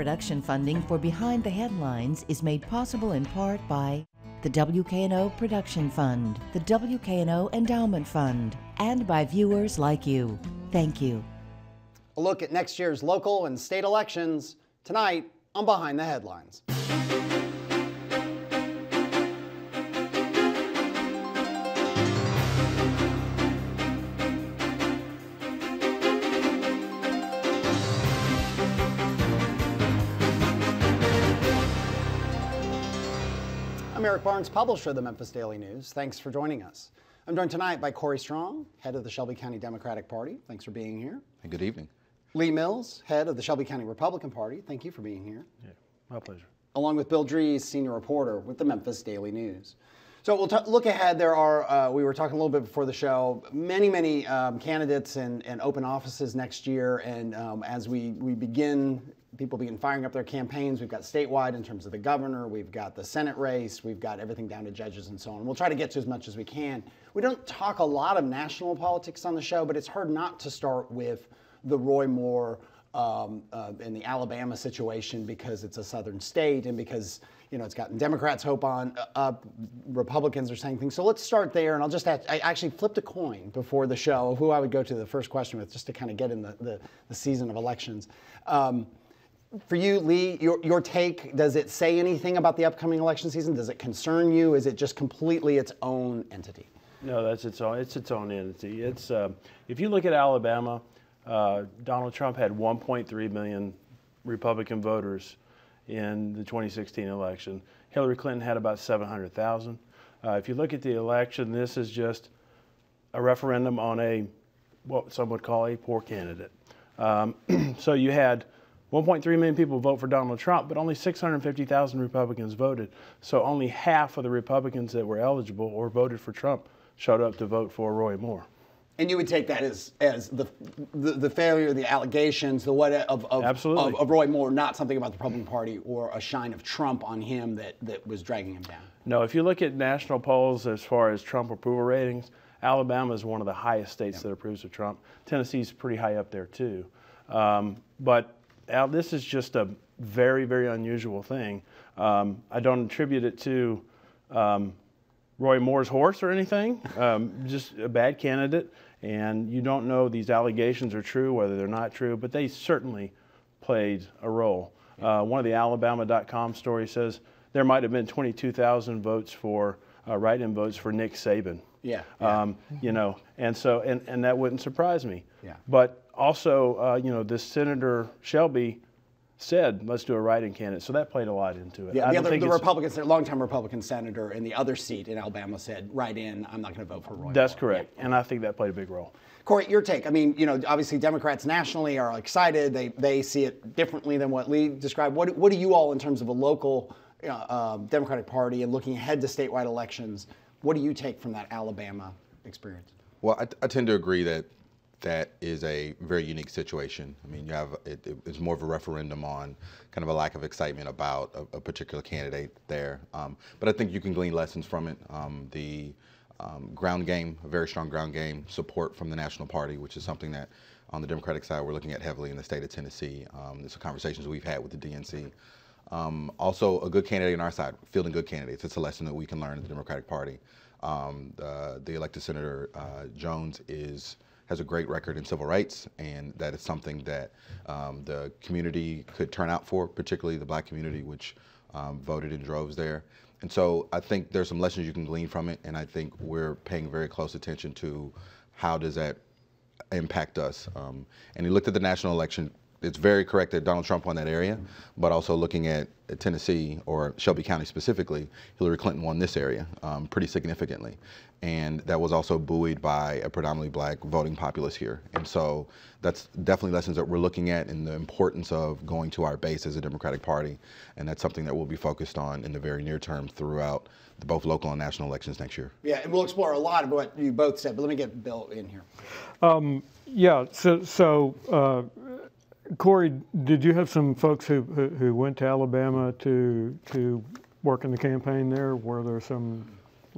production funding for Behind the Headlines is made possible in part by the WKNO Production Fund, the WKNO Endowment Fund, and by viewers like you. Thank you. A look at next year's local and state elections tonight on Behind the Headlines. I'm Eric Barnes, publisher of the Memphis Daily News. Thanks for joining us. I'm joined tonight by Corey Strong, head of the Shelby County Democratic Party. Thanks for being here. Good evening. Lee Mills, head of the Shelby County Republican Party. Thank you for being here. Yeah, my pleasure. Along with Bill Dries, senior reporter with the Memphis Daily News. So we'll t- look ahead. There are, uh, we were talking a little bit before the show, many, many um, candidates and, and open offices next year. And um, as we, we begin people begin firing up their campaigns. We've got statewide in terms of the governor, we've got the Senate race, we've got everything down to judges and so on. We'll try to get to as much as we can. We don't talk a lot of national politics on the show, but it's hard not to start with the Roy Moore um, uh, in the Alabama situation because it's a southern state and because you know it's gotten Democrats' hope on uh, up, Republicans are saying things. So let's start there, and I'll just add, I actually flipped a coin before the show of who I would go to the first question with, just to kind of get in the, the, the season of elections. Um, for you, Lee, your, your take, does it say anything about the upcoming election season? Does it concern you? Is it just completely its own entity? No, that's its own. It's its own entity. It's uh, if you look at Alabama, uh, Donald Trump had 1.3 million Republican voters in the 2016 election. Hillary Clinton had about 700,000. Uh, if you look at the election, this is just a referendum on a what some would call a poor candidate. Um, so you had 1.3 million people vote for Donald Trump, but only 650,000 Republicans voted. So only half of the Republicans that were eligible or voted for Trump showed up to vote for Roy Moore. And you would take that as as the the, the failure, the allegations, the what of of, Absolutely. of of Roy Moore, not something about the Republican Party or a shine of Trump on him that that was dragging him down. No, if you look at national polls as far as Trump approval ratings, Alabama is one of the highest states that approves of Trump. Tennessee's pretty high up there too. Um, but Al, this is just a very, very unusual thing. Um, I don't attribute it to um, Roy Moore's horse or anything, um, just a bad candidate. And you don't know these allegations are true, whether they're not true, but they certainly played a role. Uh, one of the Alabama.com stories says there might have been 22,000 votes for uh, write-in votes for Nick Saban. Yeah. yeah. Um, you know, and so and, and that wouldn't surprise me. Yeah. But also, uh, you know, this Senator Shelby said, let's do a write-in candidate. So that played a lot into it. Yeah. The, the other, the Republicans, Republican, longtime Republican senator in the other seat in Alabama said, write in, I'm not going to vote for Roy. That's Moore. correct. Yeah. And I think that played a big role. Corey, your take. I mean, you know, obviously Democrats nationally are excited. They, they see it differently than what Lee described. What, what do you all, in terms of a local uh, uh, Democratic Party and looking ahead to statewide elections, what do you take from that Alabama experience? Well, I, I tend to agree that that is a very unique situation. I mean, you have it, it's more of a referendum on kind of a lack of excitement about a, a particular candidate there. Um, but I think you can glean lessons from it. Um, the um, ground game, a very strong ground game support from the National Party, which is something that on the Democratic side we're looking at heavily in the state of Tennessee. Um, there's some conversations we've had with the DNC. Um, also, a good candidate on our side, fielding good candidates. It's a lesson that we can learn in the Democratic Party. Um, the, the elected Senator uh, Jones is has a great record in civil rights, and that is something that um, the community could turn out for, particularly the black community, which um, voted in droves there. And so I think there's some lessons you can glean from it, and I think we're paying very close attention to how does that impact us. Um, and he looked at the national election it's very correct that Donald Trump won that area, but also looking at Tennessee or Shelby County specifically, Hillary Clinton won this area um, pretty significantly. And that was also buoyed by a predominantly black voting populace here. And so that's definitely lessons that we're looking at in the importance of going to our base as a Democratic Party. And that's something that we'll be focused on in the very near term throughout the both local and national elections next year. Yeah, and we'll explore a lot of what you both said, but let me get Bill in here. Um, yeah, so, so uh, Corey, did you have some folks who, who, who went to Alabama to to work in the campaign there? Were there some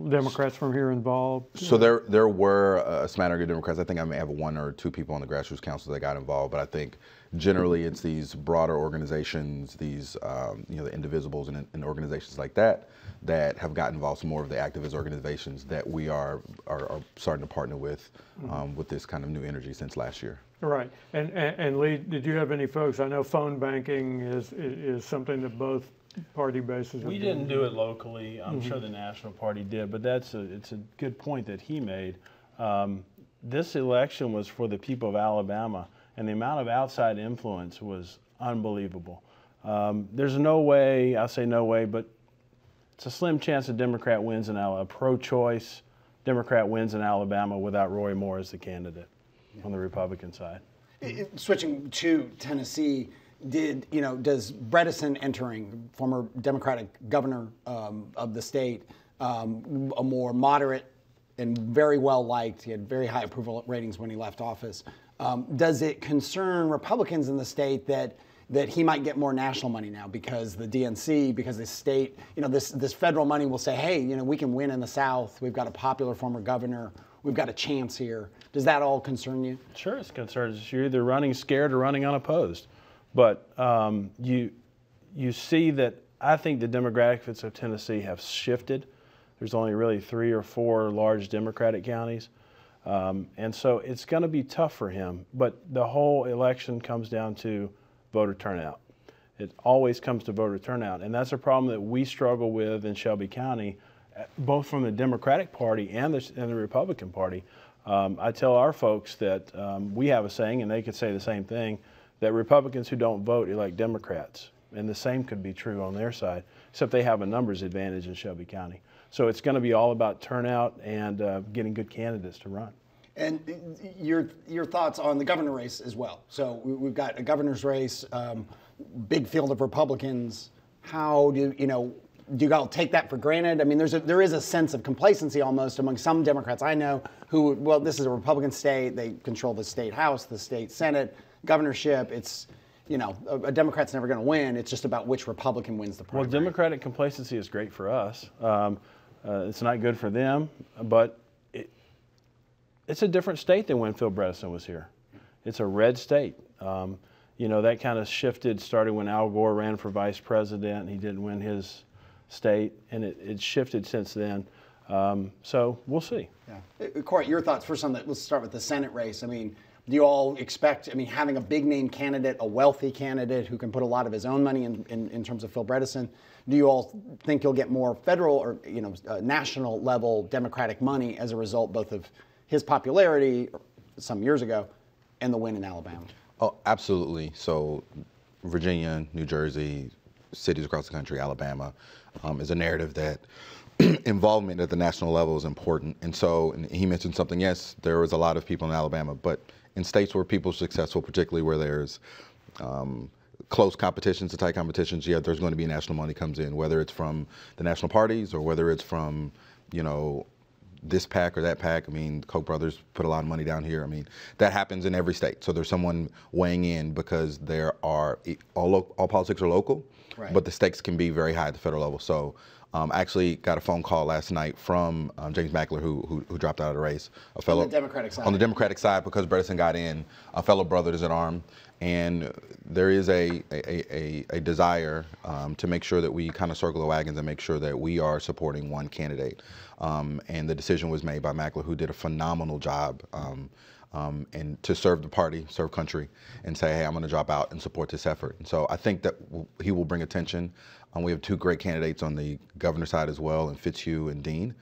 Democrats from here involved? So there there were a smattering of Democrats. I think I may have one or two people on the grassroots council that got involved, but I think generally it's these broader organizations, these um, you know the indivisibles and, and, organizations like that that have gotten involved. Some more of the activist organizations that we are are, are starting to partner with mm-hmm. um, with this kind of new energy since last year. Right, and, and, and Lee, did you have any folks? I know phone banking is is something that both party bases. We didn't do it locally. I'm mm-hmm. sure the National Party did, but that's a, it's a good point that he made. Um, this election was for the people of Alabama, and the amount of outside influence was unbelievable. Um, there's no way, I'll say no way, but it's a slim chance a Democrat wins in Alabama, a pro-choice Democrat wins in Alabama without Roy Moore as the candidate. On the Republican side. It, switching to Tennessee, did you know? Does Bredesen entering, former Democratic governor um, of the state, um, a more moderate and very well liked, he had very high approval ratings when he left office. Um, does it concern Republicans in the state that? that he might get more national money now because the DNC, because the state, you know, this this federal money will say, hey, you know, we can win in the South. We've got a popular former governor. We've got a chance here. Does that all concern you? Sure, it concerns You're either running scared or running unopposed. But um, you you see that I think the demographics of Tennessee have shifted. There's only really three or four large Democratic counties. Um, and so it's going to be tough for him. But the whole election comes down to voter turnout. It always comes to voter turnout. And that's a problem that we struggle with in Shelby County, both from the Democratic Party and the, and the Republican Party. Um, I tell our folks that um, we have a saying, and they could say the same thing that Republicans who don't vote elect Democrats. And the same could be true on their side, except they have a numbers advantage in Shelby County. So it's going to be all about turnout and uh, getting good candidates to run. And your your thoughts on the governor race as well. So we've got a governor's race, um, big field of Republicans. How do you know? Do you all take that for granted? I mean, there's a, there is a sense of complacency almost among some Democrats I know who, well, this is a Republican state. They control the state House, the state Senate, governorship. It's you know, a, a Democrat's never going to win. It's just about which Republican wins the primary. Well, Democratic complacency is great for us. Um, uh, it's not good for them, but it's a different state than when Phil Bredesen was here. It's a red state. Um, you know, that kind of shifted starting when Al Gore ran for vice president. He didn't win his state, and it, it shifted since then. Um, so we'll see. Yeah. Uh, Court, your thoughts first on that. Let's start with the Senate race. I mean, do you all expect, I mean, having a big name candidate, a wealthy candidate who can put a lot of his own money in, in, in terms of Phil Bredesen, do you all think you'll get more federal or, you know, uh, national level Democratic money as a result both of his popularity some years ago and the win in Alabama. Oh, absolutely. So, Virginia, New Jersey, cities across the country, Alabama, um, is a narrative that involvement at the national level is important. And so, and he mentioned something. Yes, there was a lot of people in Alabama, but in states where people are successful, particularly where there's um, close competitions, the tight competitions, yeah, there's going to be national money comes in, whether it's from the national parties or whether it's from, you know, this pack or that pack. I mean, Koch brothers put a lot of money down here. I mean, that happens in every state. So there's someone weighing in because there are all all politics are local, right. but the stakes can be very high at the federal level. So. Um, I actually got a phone call last night from um, James Mackler, who, who, who dropped out of the race. A fellow on the Democratic side. On the Democratic side, because Bredesen got in, a fellow brother is in arm, and there is a a, a, a desire um, to make sure that we kind of circle the wagons and make sure that we are supporting one candidate. Um, and the decision was made by Mackler, who did a phenomenal job. Um, and to serve the party, serve country, and say, hey, I'm going to drop out and support this effort. And so I think that he will bring attention. Um, we have two great candidates on the governor side as well, and Fitzhugh and Dean,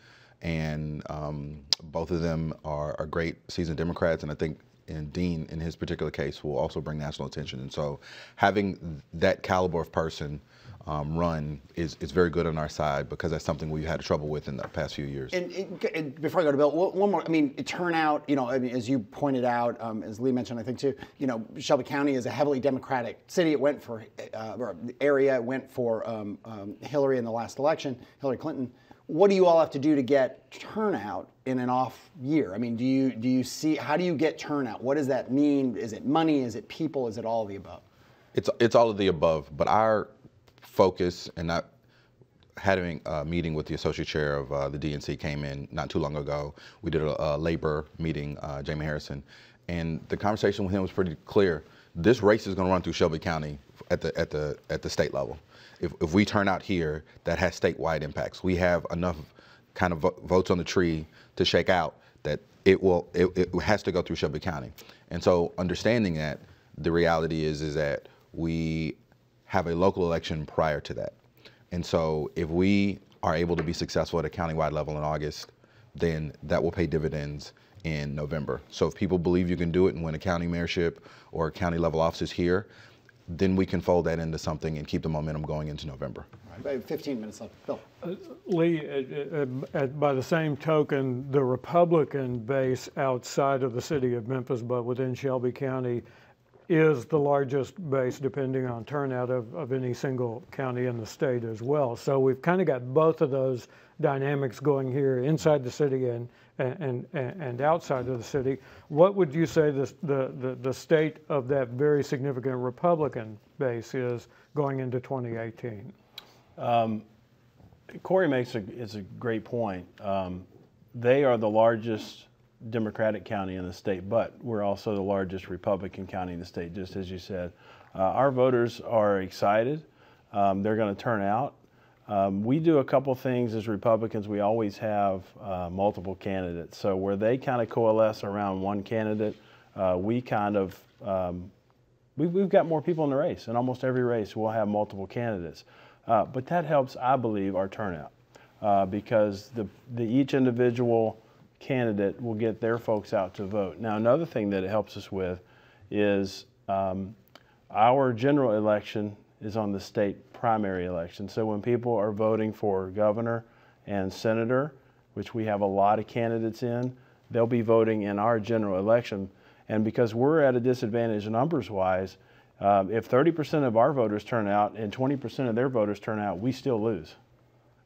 and um, both of them are, are, great seasoned Democrats. And I think and Dean, in his particular case, will also bring national attention. And so having that caliber of person um, run is, is very good on our side because that's something we've had trouble with in the past few years. And, and before I go to Bill, one more. I mean, turnout. You know, I mean, as you pointed out, um, as Lee mentioned, I think too. You know, Shelby County is a heavily Democratic city. It went for uh, or the area. It went for um, um, Hillary in the last election, Hillary Clinton. What do you all have to do to get turnout in an off year? I mean, do you do you see how do you get turnout? What does that mean? Is it money? Is it people? Is it all of the above? It's it's all of the above. But our focus and not having a meeting with the associate chair of uh, the DNC came in not too long ago. We did a, a labor meeting, uh, Jamie Harrison, and the conversation with him was pretty clear. this race is going to run through Shelby County at the at the at the state level. If, if we turn out here, that has statewide impacts. We have enough kind of vo- votes on the tree to shake out that it will it, it has to go through Shelby County. And so understanding that, the reality is is that we have a local election prior to that. And so if we are able to be successful at a countywide level in August, then that will pay dividends in November. So if people believe you can do it and win a county mayorship or county level offices here, then we can fold that into something and keep the momentum going into November. About 15 minutes left. Bill. Lee, uh, uh, uh, by the same token, the Republican base outside of the city of Memphis, but within Shelby County, is the largest base, depending on turnout, of, of any single county in the state as well. So we've kind of got both of those dynamics going here inside the city and, and, and, and outside of the city. What would you say the, the, the, the state of that very significant Republican base is going into 2018? Um, Corey makes a, it's a great point. Um, they are the largest Democratic county in the state, but we're also the largest Republican county in the state, just as you said. Uh, our voters are excited. Um, they're going to turn out. Um, we do a couple things as Republicans. We always have uh, multiple candidates. So where they kind of coalesce around one candidate, uh, we kind of um, we've, we've got more people in the race. In almost every race, we'll have multiple candidates. Uh, but that helps, I believe, our turnout uh, because the, the each individual candidate will get their folks out to vote. Now, another thing that it helps us with is um, our general election is on the state primary election. So when people are voting for governor and senator, which we have a lot of candidates in, they'll be voting in our general election. And because we're at a disadvantage numbers wise, um, if 30% of our voters turn out and 20% of their voters turn out, we still lose,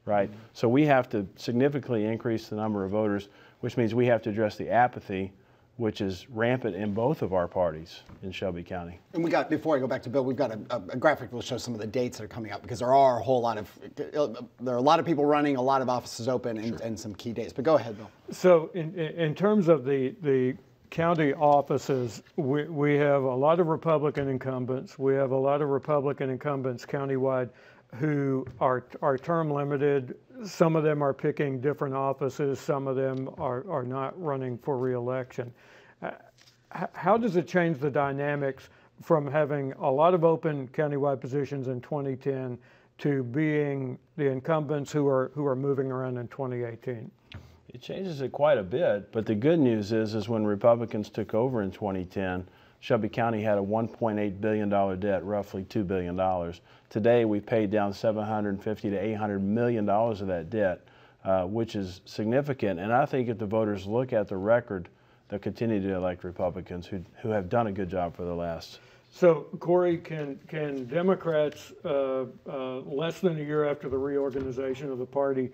right? Mm-hmm. So we have to significantly increase the number of voters which means we have to address the apathy, which is rampant in both of our parties in Shelby County. And we got, before I go back to Bill, we've got a, a graphic that will show some of the dates that are coming up because there are a whole lot of, there are a lot of people running, a lot of offices open, and, sure. and some key dates. But go ahead, Bill. So, in, in terms of the, the county offices, we, we have a lot of Republican incumbents. We have a lot of Republican incumbents countywide who are, are term limited. Some of them are picking different offices, some of them are, are not running for reelection. Uh, how does it change the dynamics from having a lot of open countywide positions in 2010 to being the incumbents who are, who are moving around in 2018? It changes it quite a bit, but the good news is, is when Republicans took over in 2010, Shelby County had a $1.8 billion debt, roughly $2 billion. Today, we've paid down 750 to 800 million dollars of that debt, uh, which is significant. And I think if the voters look at the record, they'll continue to elect Republicans who, who have done a good job for the last. So, Corey, can, can Democrats, uh, uh, less than a year after the reorganization of the party,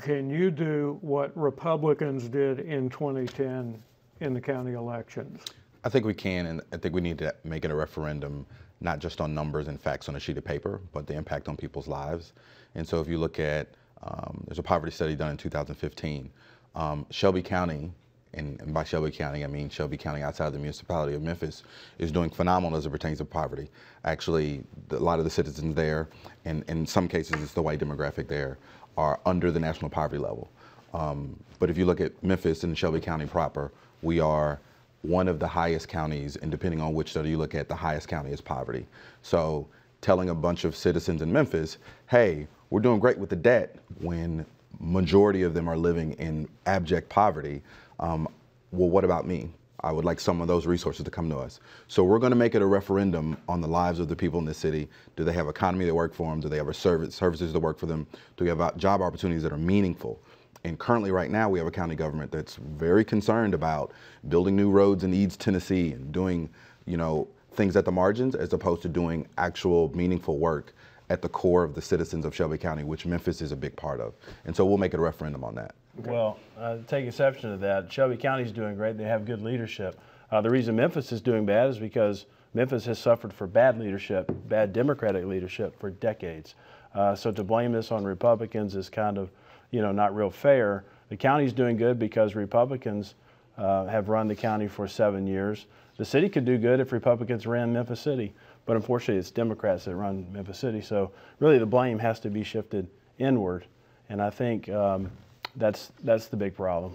can you do what Republicans did in 2010 in the county elections? I think we can, and I think we need to make it a referendum, not just on numbers and facts on a sheet of paper, but the impact on people's lives. And so if you look at, um, there's a poverty study done in 2015. Um, Shelby County, and, and, by Shelby County, I mean Shelby County outside of the municipality of Memphis, is doing phenomenal as it pertains to poverty. Actually, the, a lot of the citizens there, and in some cases it's the white demographic there, are under the national poverty level. Um, but if you look at Memphis and Shelby County proper, we are one of the highest counties, and depending on which study you look at, the highest county is poverty. So telling a bunch of citizens in Memphis, hey, we're doing great with the debt when majority of them are living in abject poverty. Um, well, what about me? I would like some of those resources to come to us. So we're going to make it a referendum on the lives of the people in this city. Do they have economy that work for them? Do they have service, services that work for them? Do we have job opportunities that are meaningful? And currently, right now, we have a county government that's very concerned about building new roads in Eads, Tennessee, and doing, you know, things at the margins as opposed to doing actual meaningful work at the core of the citizens of Shelby County, which Memphis is a big part of. And so we'll make a referendum on that. Okay. Well, uh, take exception to that. Shelby County is doing great. They have good leadership. Uh, the reason Memphis is doing bad is because Memphis has suffered for bad leadership, bad Democratic leadership for decades. Uh, so to blame this on Republicans is kind of you know, not real fair. The county's doing good because Republicans uh, have run the county for seven years. The city could do good if Republicans ran Memphis City, but unfortunately, it's Democrats that run Memphis City. So really, the blame has to be shifted inward, and I think um, that's that's the big problem.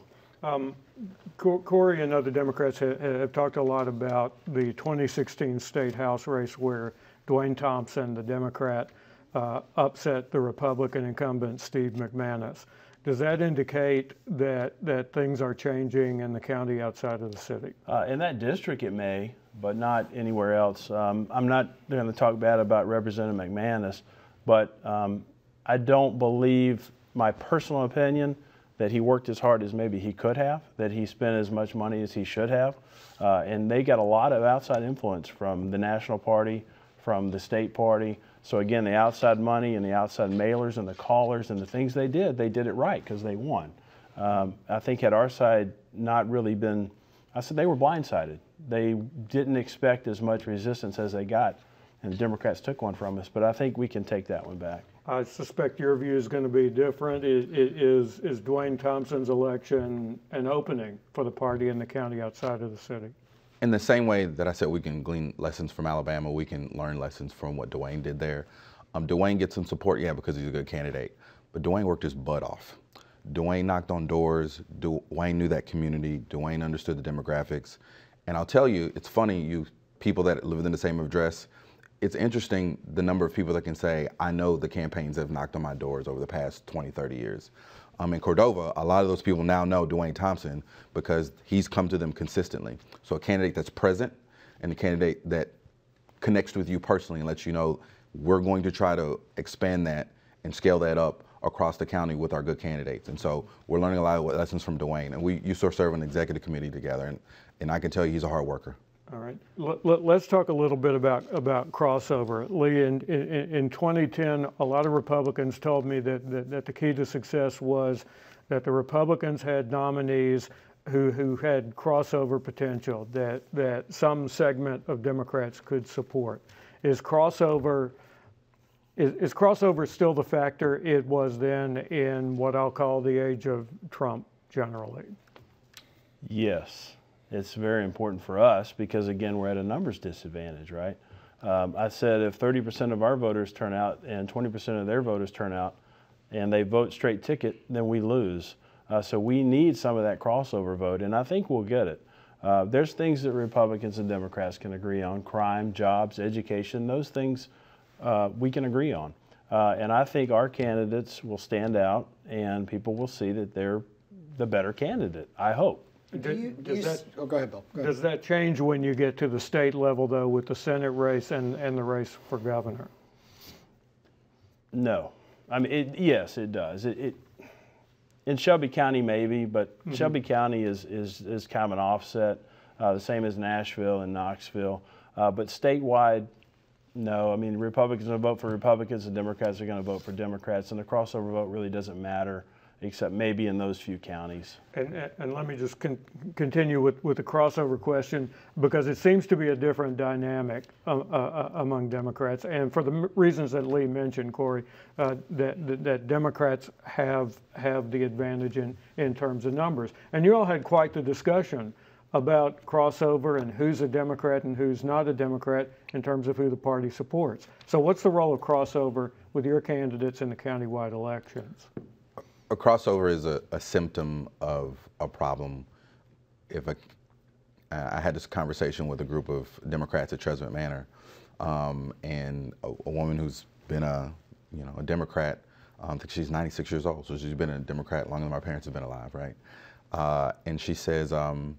Corey and other Democrats have talked a lot about the 2016 state house race where Dwayne Thompson, the Democrat, uh, upset the Republican incumbent Steve McManus. Does that indicate that that things are changing in the county outside of the city? Uh, in that district, it may, but not anywhere else. Um, I'm not going to talk bad about Representative McManus, but um, I don't believe, my personal opinion, that he worked as hard as maybe he could have, that he spent as much money as he should have. Uh, and they got a lot of outside influence from the National Party, from the state party. So again, the outside money and the outside mailers and the callers and the things they did, they did it right because they won. Um, I think had our side not really been, I said they were blindsided. They didn't expect as much resistance as they got, and the Democrats took one from us. But I think we can take that one back. I suspect your view is going to be different. I- i- Is, is Dwayne Thompson's election an opening for the party in the county outside of the city? In the same way that I said we can glean lessons from Alabama, we can learn lessons from what Dwayne did there. Um, Dwayne gets some support, yeah, because he's a good candidate. But Dwayne worked his butt off. Dwayne knocked on doors. Dwayne knew that community. Dwayne understood the demographics. And I'll tell you, it's funny, you people that live in the same address, it's interesting the number of people that can say, I know the campaigns have knocked on my doors over the past 20, 30 years. Um, in Cordova, a lot of those people now know Dwayne Thompson because he's come to them consistently. So a candidate that's present and a candidate that connects with you personally and lets you know we're going to try to expand that and scale that up across the county with our good candidates. And so we're learning a lot of lessons from Dwayne. And we used to serve an executive committee together, and, and I can tell you he's a hard worker. All right. Let, let's talk a little bit about, about crossover. Lee, in, in, in 2010, a lot of Republicans told me that, that, that the key to success was that the Republicans had nominees who, who had crossover potential that, that some segment of Democrats could support. Is crossover is, is crossover still the factor it was then in what I'll call the age of Trump generally? Yes, it's very important for us because, again, we're at a numbers disadvantage, right? Um, I said if 30% of our voters turn out and 20% of their voters turn out and they vote straight ticket, then we lose. Uh, so we need some of that crossover vote, and I think we'll get it. Uh, there's things that Republicans and Democrats can agree on crime, jobs, education, those things uh, we can agree on. Uh, and I think our candidates will stand out and people will see that they're the better candidate, I hope. Do you, Does you, that- oh, go ahead, Bill. Go ahead. Does that change when you get to the state level, though, with the Senate race and, and the race for governor? No, I mean, it, yes, it does. It, it in Shelby County maybe, but Shelby County is is is kind of an offset, uh, the same as Nashville and Knoxville. Uh, but statewide, no. I mean, Republicans are going to vote for Republicans, and Democrats are going to vote for Democrats, and the crossover vote really doesn't matter, except maybe in those few counties. And, and let me just con- continue with, with the crossover question, because it seems to be a different dynamic uh, uh, among Democrats. And for the m- reasons that Lee mentioned, Corey, uh, that, that, that Democrats have, have the advantage in, in terms of numbers. And you all had quite the discussion about crossover and who's a Democrat and who's not a Democrat in terms of who the party supports. So what's the role of crossover with your candidates in the countywide elections? A crossover is a, a symptom of a problem. If a, I had this conversation with a group of Democrats at Trezevant Manor, um, and a, a woman who's been a, you know, a Democrat. Um, I think she's 96 years old, so she's been a Democrat longer than my parents have been alive, right? Uh, and she says, um,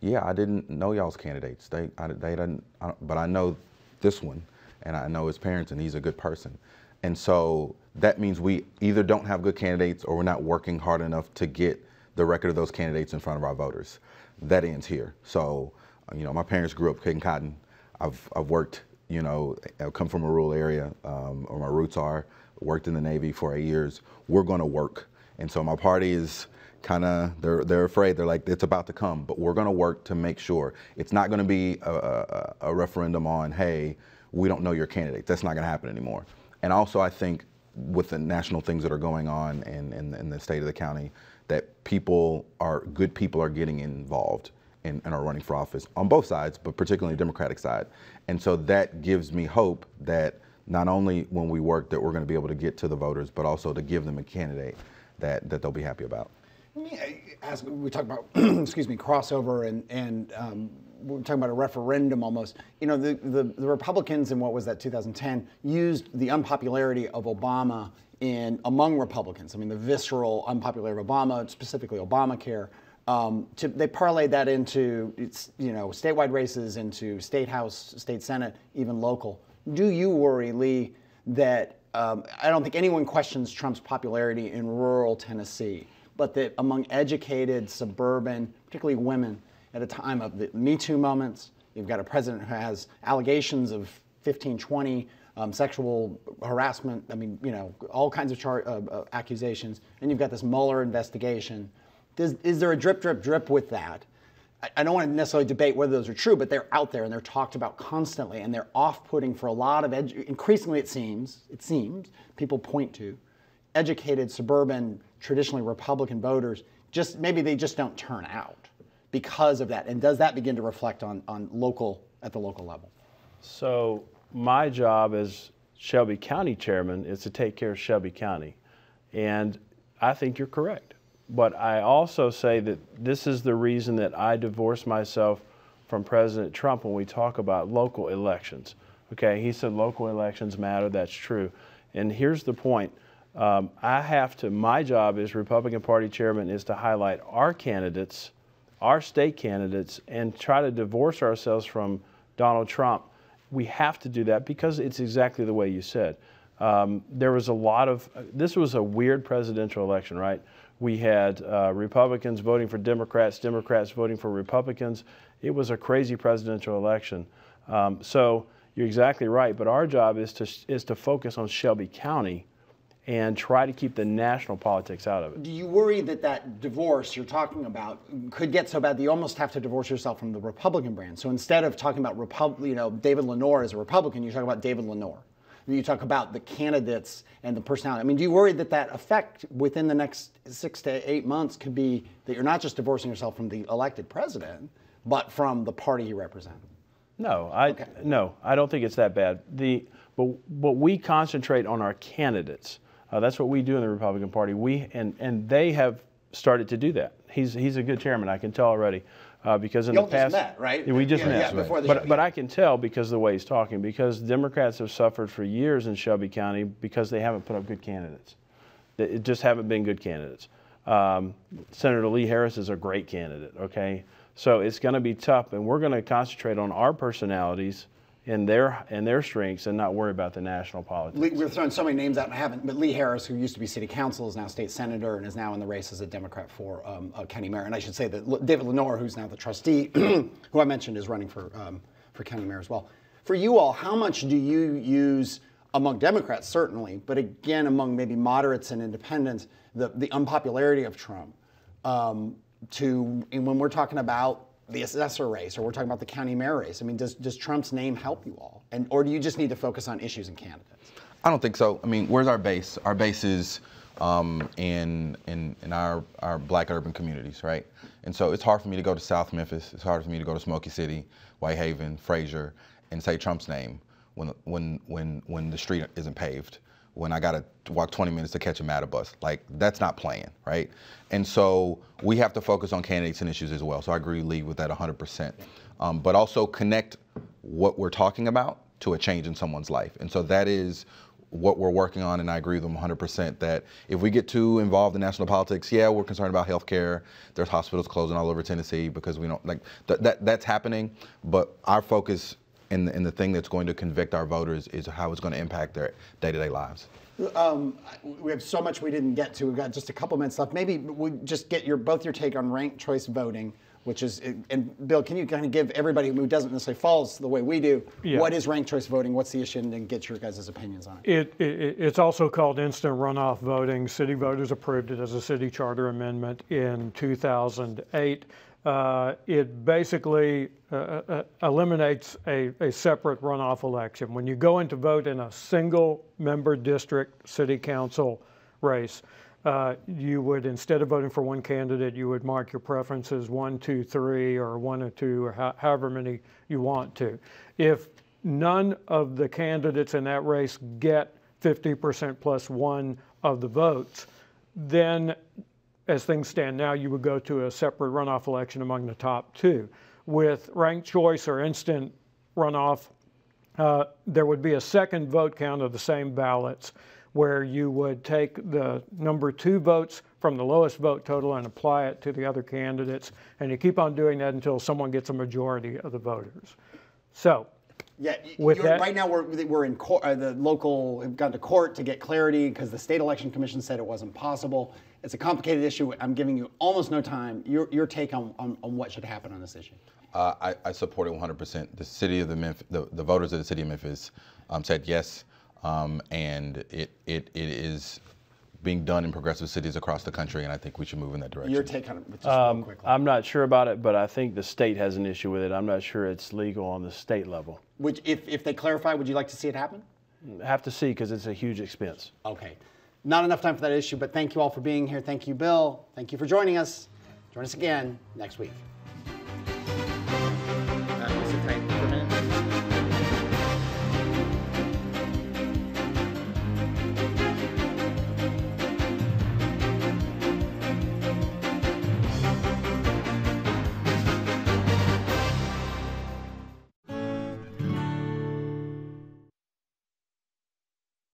"Yeah, I didn't know y'all's candidates. They, I, they didn't, I, but I know this one, and I know his parents, and he's a good person." And so that means we either don't have good candidates or we're not working hard enough to get the record of those candidates in front of our voters. That ends here. So, you know, my parents grew up picking cotton. I've, I've worked, you know, I come from a rural area, um, where my roots are, worked in the Navy for eight years. We're going to work. And so my party is kind of, they're, they're afraid. They're like, it's about to come, but we're going to work to make sure. It's not going to be a, a, a referendum on, hey, we don't know your candidate. That's not going to happen anymore. And also, I think with the national things that are going on in, in, in the state of the county, that people are good people are getting involved and, and are running for office on both sides, but particularly the Democratic side. And so that gives me hope that not only when we work that we're going to be able to get to the voters, but also to give them a candidate that, that they'll be happy about. Let me ask, we talk about, excuse me, crossover and, and um, we're talking about a referendum almost. You know, the, the, the, Republicans in what was that 2010 used the unpopularity of Obama in among Republicans. I mean, the visceral unpopularity of Obama, specifically Obamacare. Um, to, they parlayed that into you know statewide races, into state house, state senate, even local. Do you worry, Lee, that um, I don't think anyone questions Trump's popularity in rural Tennessee, but that among educated suburban, particularly women, at a time of the Me Too moments. You've got a president who has allegations of 15, 20 um, sexual harassment. I mean, you know, all kinds of char- uh, uh, accusations. And you've got this Mueller investigation. Does, is there a drip, drip, drip with that? I, don't want to necessarily debate whether those are true, but they're out there and they're talked about constantly, and they're off-putting for a lot of edu- increasingly it seems it seems people point to educated suburban traditionally Republican voters. Just maybe they just don't turn out because of that? And does that begin to reflect on, on local, at the local level? So my job as Shelby County chairman is to take care of Shelby County. And I think you're correct. But I also say that this is the reason that I divorced myself from President Trump when we talk about local elections. Okay, he said local elections matter, that's true. And here's the point. Um, I have to, my job as Republican Party chairman is to highlight our candidates our state candidates and try to divorce ourselves from Donald Trump, we have to do that because it's exactly the way you said. Um, there was a lot of, this was a weird presidential election, right? We had uh, Republicans voting for Democrats, Democrats voting for Republicans. It was a crazy presidential election. Um, so you're exactly right, but our job is to, is to focus on Shelby County and try to keep the national politics out of it. Do you worry that that divorce you're talking about could get so bad that you almost have to divorce yourself from the Republican brand? So instead of talking about Repub- you know, David Lenoir as a Republican, you talk about David Lenoir. You talk about the candidates and the personality. I mean, do you worry that that effect within the next six to eight months could be that you're not just divorcing yourself from the elected president, but from the party you represent? No, I okay. no, I don't think it's that bad. The but but we concentrate on our candidates uh, that's what we do in the Republican Party. We and and they have started to do that. He's he's a good chairman. I can tell already. Uh, because in you the past, met, right? We just yeah, met. Yeah, before the but but I can tell because of the way he's talking. Because Democrats have suffered for years in Shelby County because they haven't put up good candidates. It just haven't been good candidates. Um, Senator Lee Harris is a great candidate. Okay, so it's going to be tough, and we're going to concentrate on our personalities and their and their strengths and not worry about the national politics. Lee, we're throwing so many names out and I haven't, but Lee Harris, who used to be city council, is now state senator and is now in the race as a Democrat for um, uh, county mayor. And I should say that David Lenoir, who's now the trustee, who I mentioned, is running for um, for county mayor as well. For you all, how much do you use among Democrats certainly, but again among maybe moderates and independents, the the unpopularity of Trump um, to when we're talking about the assessor race or we're talking about the county mayor race? I mean, does, does Trump's name help you all? And, or do you just need to focus on issues and candidates? I don't think so. I mean, where's our base? Our base is um, in, in, in our, our black urban communities, right? And so it's hard for me to go to South Memphis. It's hard for me to go to Smoky City, Whitehaven, Frayser, and say Trump's name when, when, when, when the street isn't paved when I got to walk 20 minutes to catch a MATA bus. Like, that's not playing, right? And so we have to focus on candidates and issues as well. So I agree, Lee, with that 100%. Um, but also connect what we're talking about to a change in someone's life. And so that is what we're working on, and I agree with them 100% that if we get too involved in national politics, yeah, we're concerned about health care. There's hospitals closing all over Tennessee because we don't, like, th- that, that's happening. But our focus and, and the thing that's going to convict our voters is how it's going to impact their day-to-day lives. Um, we have so much we didn't get to. We've got just a couple minutes left. Maybe we just get your both your take on ranked choice voting, which is and Bill, can you kind of give everybody who doesn't necessarily follows the way we do, yeah. what is ranked choice voting? What's the issue, and then get your guys' opinions on it. It, it. It's also called instant runoff voting. City voters approved it as a city charter amendment in 2008. Uh, it basically uh, uh, eliminates a, a, separate runoff election. When you go in to vote in a single member district city council race, uh, you would, instead of voting for one candidate, you would mark your preferences one, two, three, or one or two, or ho- however many you want to. If none of the candidates in that race get 50% plus one of the votes, then as things stand now, you would go to a separate runoff election among the top two. With ranked choice or instant runoff, uh, there would be a second vote count of the same ballots where you would take the number two votes from the lowest vote total and apply it to the other candidates. And you keep on doing that until someone gets a majority of the voters. So, Yeah, With that- right now we're we're in court. Uh, the local have gone to court to get clarity because the state election commission said it wasn't possible. It's a complicated issue. I'm giving you almost no time. Your your take on, on, on what should happen on this issue. Uh, I, I support it 100%. The city of the Memphis, the, the voters of the city of Memphis um, said yes, um, and it, it it is being done in progressive cities across the country, and I think we should move in that direction. Your take on it, just Um, quickly. I'm not sure about it, but I think the state has an issue with it. I'm not sure it's legal on the state level. Would, if if they clarify, would you like to see it happen? Have to see because it's a huge expense. Okay. Not enough time for that issue, but thank you all for being here. Thank you, Bill. Thank you for joining us. Join us again next week.